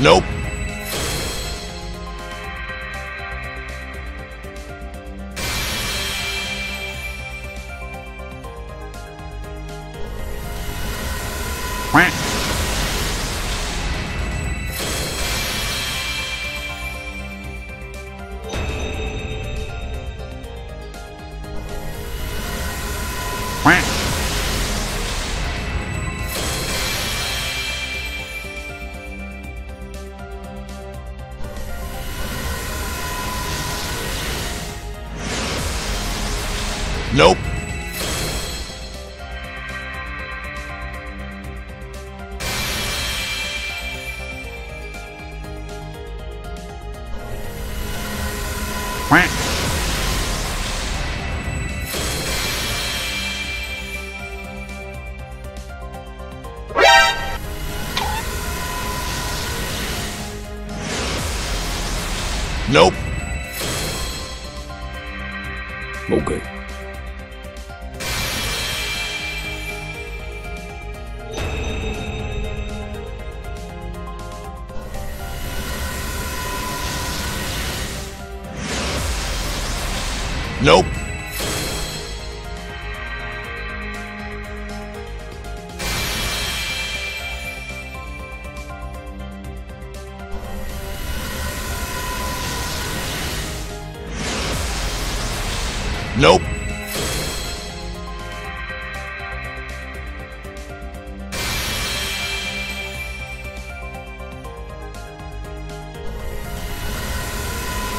Nope. Nope. Nope. Okay. Nope. Nope.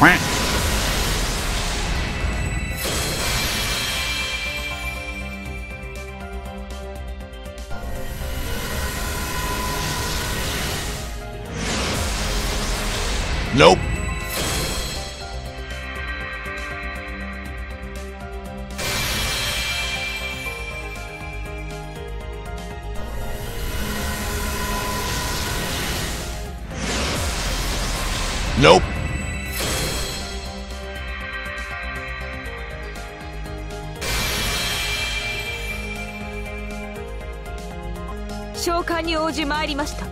ノ Nope. 召喚に応じ参りました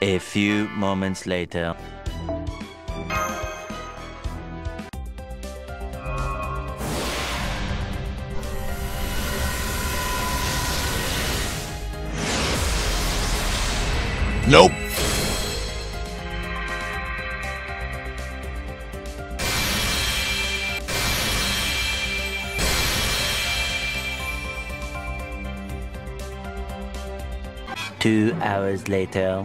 A few moments later. Nope. Two hours later.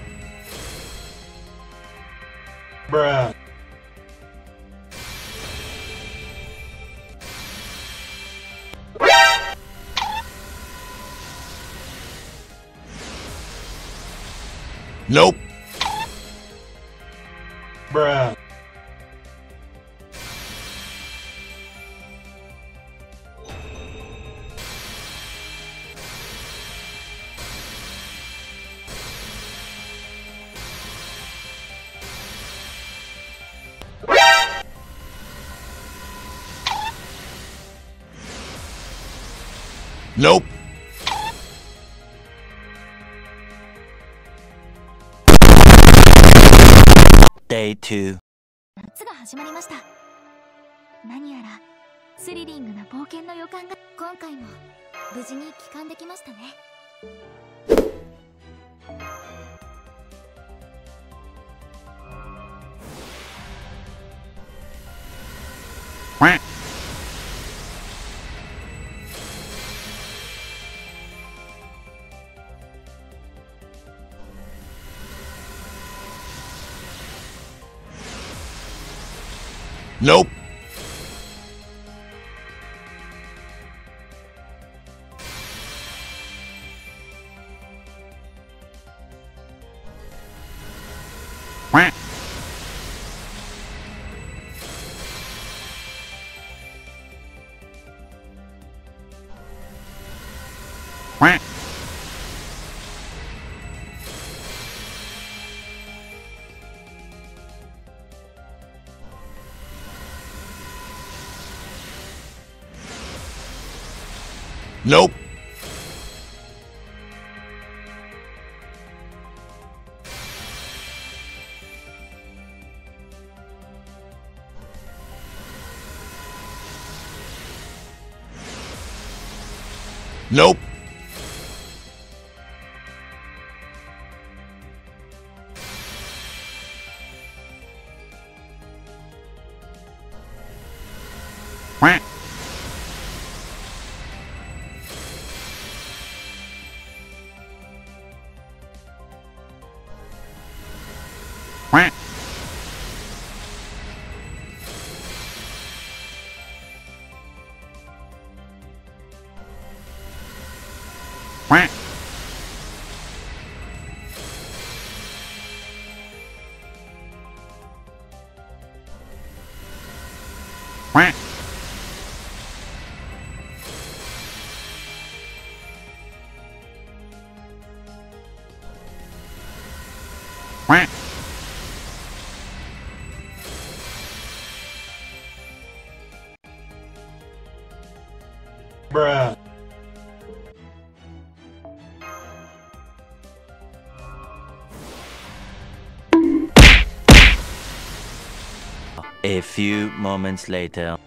Nope. Bruh. Nope. Day 2. 夏が始まりました。何やらスリリングな冒険の予感が今回も無事に帰還できましたね Nope. Nope. Nope. Quack. Bruh. A few moments later.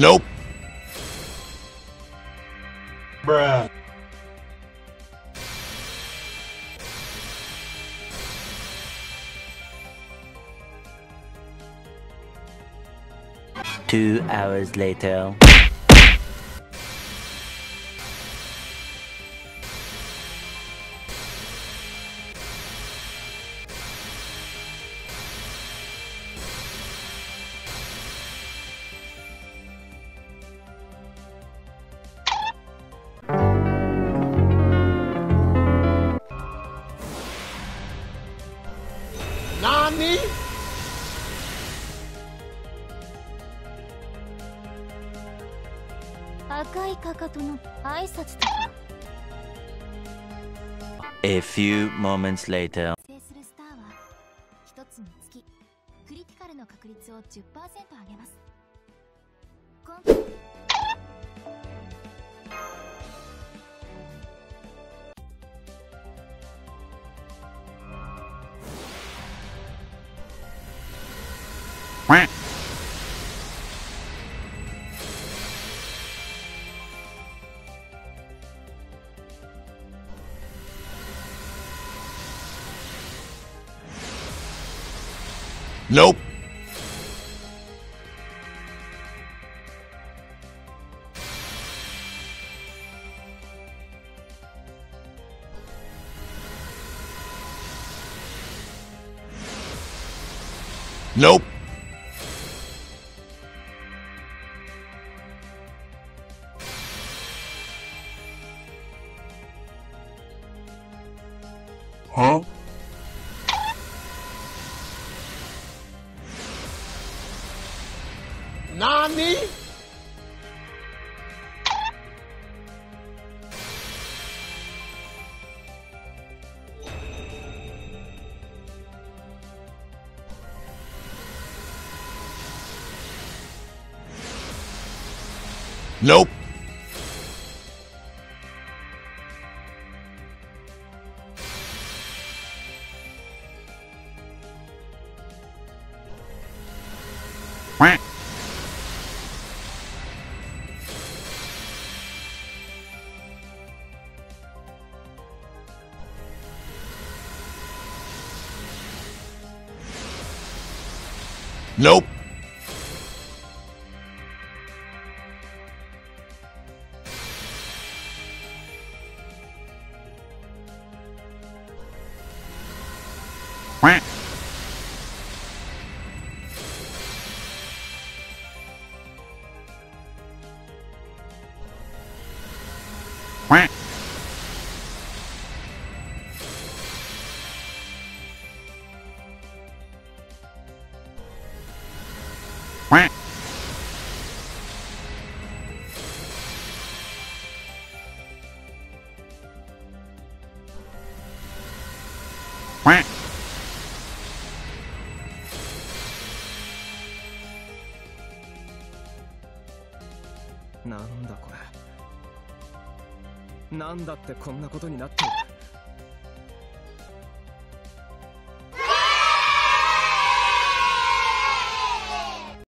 Nope. Bruh. Two hours later. かかとの挨拶とか A few moments later. 制するスターは一つにつきクリティカルの確率を10%上げます Nope. Nope. Huh? Nope. Quack. Nope. なんだこれ。なんだってこんなことになってる。